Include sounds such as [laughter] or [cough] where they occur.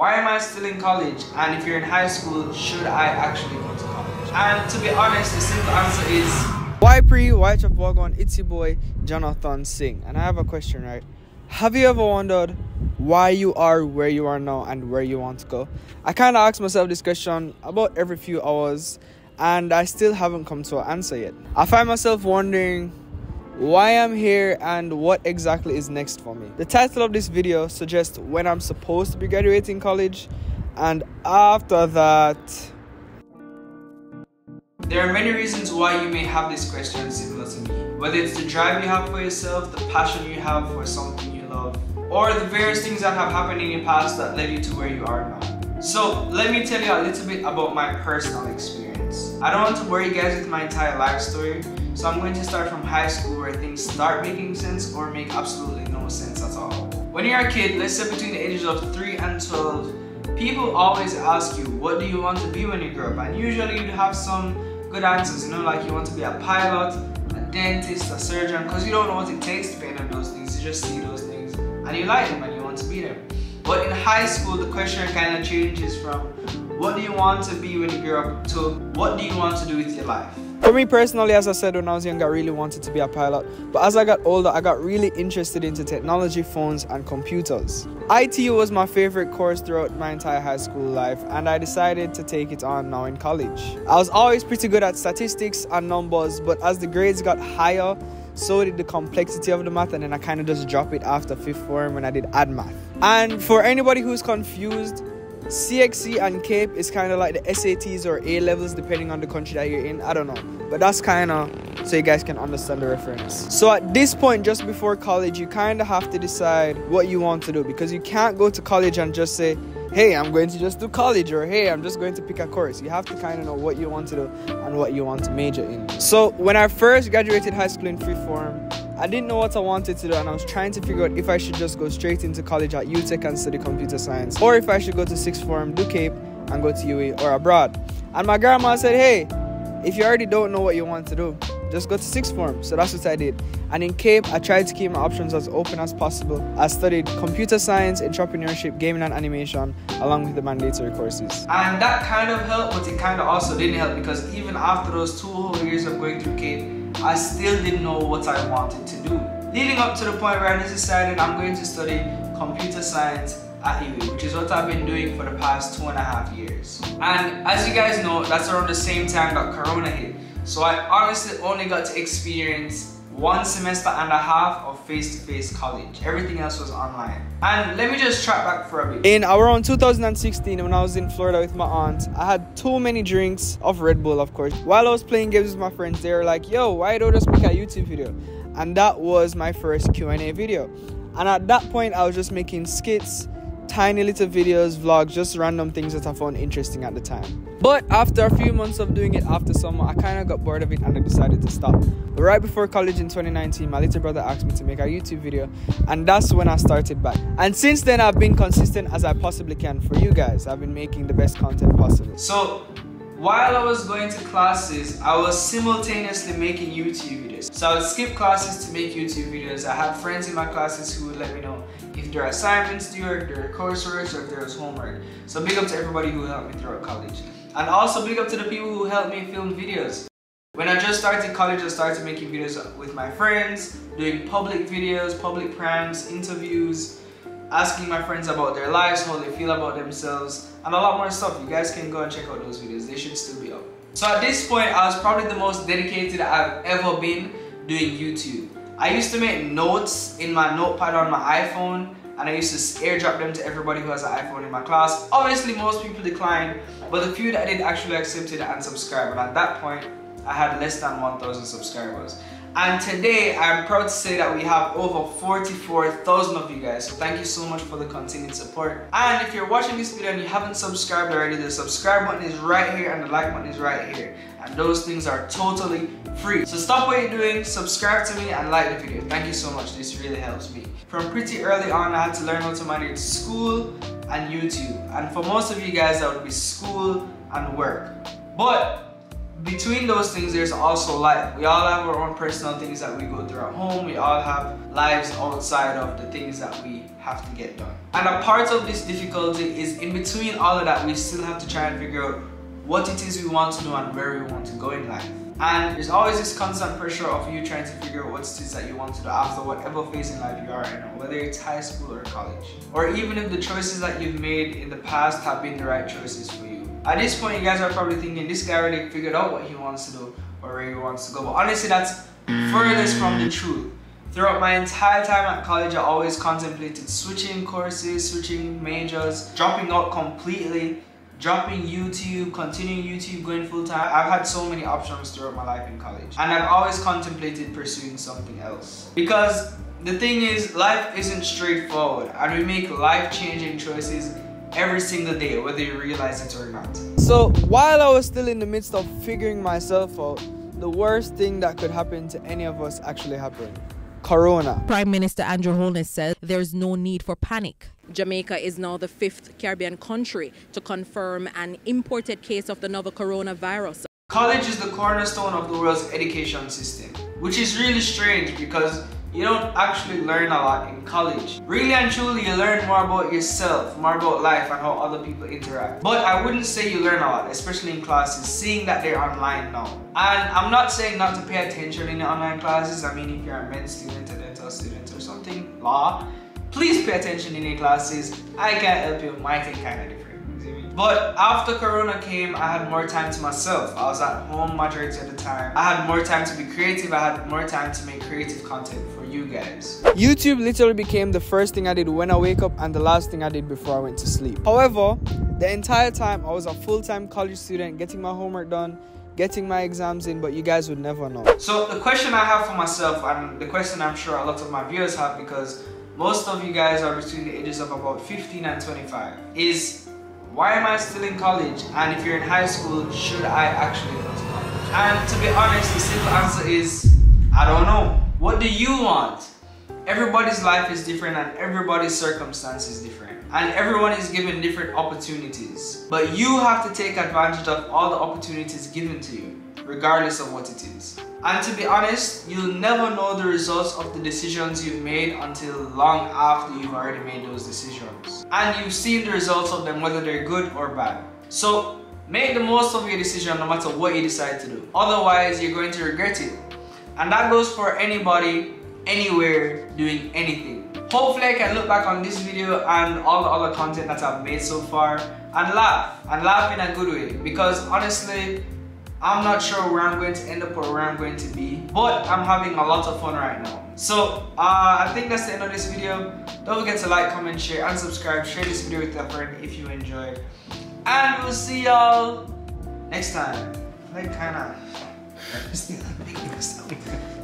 why am I still in college? And if you're in high school, should I actually go to college? And to be honest, the simple answer is Why pre White Chop Wagon, it's your boy Jonathan Singh. And I have a question, right? Have you ever wondered why you are where you are now and where you want to go? I kind of ask myself this question about every few hours and I still haven't come to an answer yet. I find myself wondering why I'm here and what exactly is next for me. The title of this video suggests when I'm supposed to be graduating college and after that there are many reasons why you may have this question similar to me. Whether it's the drive you have for yourself, the passion you have for something you love, or the various things that have happened in your past that led you to where you are now. So let me tell you a little bit about my personal experience. I don't want to bore you guys with my entire life story, so I'm going to start from high school where things start making sense or make absolutely no sense at all. When you're a kid, let's say between the ages of 3 and 12, people always ask you, what do you want to be when you grow up? And usually you'd have some good answers, you know, like you want to be a pilot, a dentist, a surgeon, because you don't know what it takes to be any of those things. You just see those things and you like them and you want to be them. But in high school, the question kind of changes from what do you want to be when you grow up to what do you want to do with your life? For me personally, as I said when I was young, I really wanted to be a pilot. But as I got older, I got really interested into technology, phones, and computers. IT was my favorite course throughout my entire high school life, and I decided to take it on now in college. I was always pretty good at statistics and numbers, but as the grades got higher, so did the complexity of the math, and then I kind of just dropped it after fifth form when I did add math. And for anybody who's confused, CXC and CAPE is kind of like the SATs or A levels depending on the country that you're in. I don't know. But that's kind of so you guys can understand the reference. So at this point, just before college, you kind of have to decide what you want to do because you can't go to college and just say, hey, I'm going to just do college or hey, I'm just going to pick a course. You have to kind of know what you want to do and what you want to major in. So when I first graduated high school in free form, I didn't know what I wanted to do and I was trying to figure out if I should just go straight into college at UTech and study computer science or if I should go to sixth form, do CAPE and go to UWI or abroad. And my grandma said, hey, if you already don't know what you want to do, just go to sixth form. So that's what I did. And in CAPE, I tried to keep my options as open as possible. I studied computer science, entrepreneurship, gaming, and animation, along with the mandatory courses. And that kind of helped, but it kind of also didn't help because even after those two whole years of going through CAPE, I still didn't know what I wanted to do. Leading up to the point where I decided I'm going to study computer science at UWI, which is what I've been doing for the past two and a half years. And as you guys know, that's around the same time that Corona hit. So I honestly only got to experience one semester and a half of face-to-face -face college. Everything else was online. And let me just track back for a bit. In around 2016, when I was in Florida with my aunt, I had too many drinks of Red Bull, of course. While I was playing games with my friends, they were like, yo, why don't just make a YouTube video? And that was my first Q&A video. And at that point, I was just making skits, tiny little videos, vlogs, just random things that I found interesting at the time. But after a few months of doing it after summer, I kind of got bored of it and I decided to stop. But right before college in 2019, my little brother asked me to make a YouTube video, and that's when I started back. And since then, I've been consistent as I possibly can for you guys. I've been making the best content possible. So, while I was going to classes, I was simultaneously making YouTube videos. So I would skip classes to make YouTube videos. I had friends in my classes who would let me know if there are assignments due, if there are coursework, or if there was homework. So big up to everybody who helped me throughout college. And also big up to the people who helped me film videos. When I just started college, I started making videos with my friends, doing public videos, public pranks, interviews, asking my friends about their lives, how they feel about themselves, and a lot more stuff. You guys can go and check out those videos. They should still be up. So at this point, I was probably the most dedicated I've ever been doing YouTube. I used to make notes in my notepad on my iPhone and I used to airdrop them to everybody who has an iPhone in my class. Obviously, most people declined, but the few that did actually accepted and subscribed. And at that point, I had less than 1,000 subscribers. And today, I'm proud to say that we have over 44,000 of you guys. So thank you so much for the continued support. And if you're watching this video and you haven't subscribed already, the subscribe button is right here and the like button is right here. And those things are totally free. So stop what you're doing, subscribe to me and like the video. Thank you so much, this really helps me. From pretty early on, I had to learn how to manage school and YouTube. And for most of you guys, that would be school and work. But between those things, there's also life. We all have our own personal things that we go through at home. We all have lives outside of the things that we have to get done. And a part of this difficulty is in between all of that, we still have to try and figure out what it is we want to do and where we want to go in life. And there's always this constant pressure of you trying to figure out what it is that you want to do after whatever phase in life you are in, whether it's high school or college. Or even if the choices that you've made in the past have been the right choices for you. At this point, you guys are probably thinking, this guy already figured out what he wants to do or where he wants to go. But honestly, that's furthest from the truth. Throughout my entire time at college, I always contemplated switching courses, switching majors, dropping out completely, dropping YouTube, continuing YouTube, going full time. I've had so many options throughout my life in college. And I've always contemplated pursuing something else. Because the thing is, life isn't straightforward and we make life-changing choices every single day, whether you realize it or not. So while I was still in the midst of figuring myself out, the worst thing that could happen to any of us actually happened. Corona. Prime Minister Andrew Holness said there's no need for panic. Jamaica is now the fifth Caribbean country to confirm an imported case of the novel coronavirus. College is the cornerstone of the world's education system, which is really strange because you don't actually learn a lot in college. Really and truly, you learn more about yourself, more about life and how other people interact. But I wouldn't say you learn a lot, especially in classes, seeing that they're online now. And I'm not saying not to pay attention in the online classes. I mean, if you're a med student, a dental student or something, law, please pay attention in your classes. I can't help you, my thing kind of different. But after Corona came, I had more time to myself. I was at home majority of the time. I had more time to be creative. I had more time to make creative content for you guys. YouTube literally became the first thing I did when I wake up and the last thing I did before I went to sleep. However, the entire time I was a full-time college student getting my homework done, getting my exams in, but you guys would never know. So the question I have for myself, and the question I'm sure a lot of my viewers have because most of you guys are between the ages of about 15 and 25, is why am I still in college? And if you're in high school, should I actually go to college? And to be honest, the simple answer is, I don't know. What do you want? Everybody's life is different and everybody's circumstance is different. And everyone is given different opportunities. But you have to take advantage of all the opportunities given to you, regardless of what it is. And to be honest, you'll never know the results of the decisions you've made until long after you've already made those decisions. And you've seen the results of them, whether they're good or bad. So make the most of your decision no matter what you decide to do. Otherwise, you're going to regret it. And that goes for anybody, anywhere, doing anything. Hopefully I can look back on this video and all the other content that I've made so far and laugh, and laugh in a good way. Because honestly, I'm not sure where I'm going to end up or where I'm going to be, but I'm having a lot of fun right now. So uh, I think that's the end of this video. Don't forget to like, comment, share, and subscribe. Share this video with a friend if you enjoyed. And we'll see y'all next time. Like kinda. [laughs]